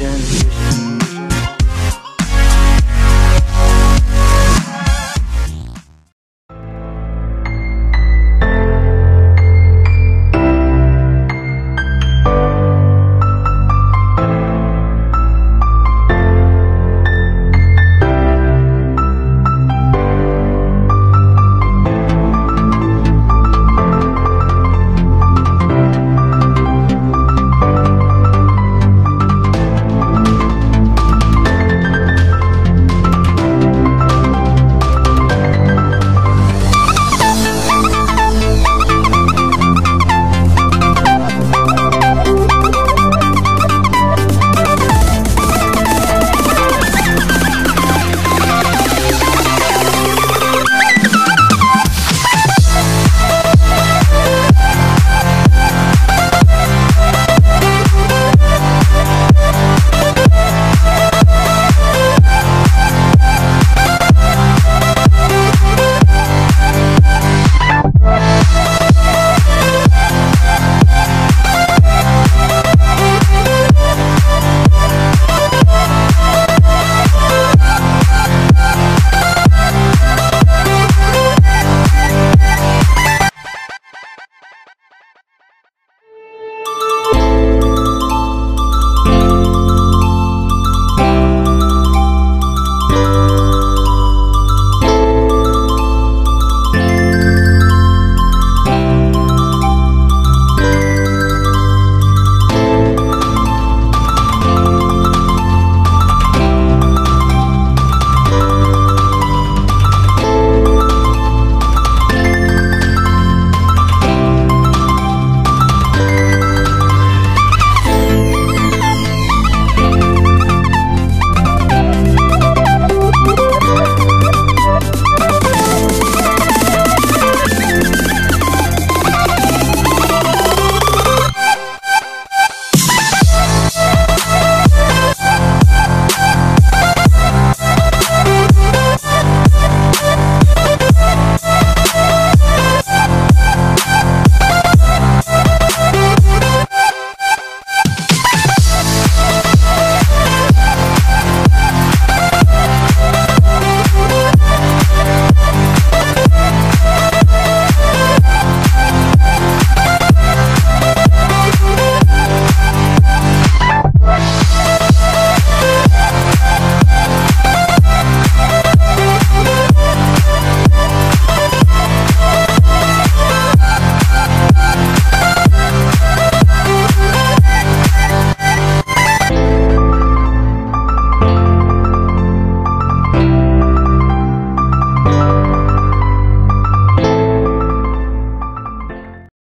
illusion.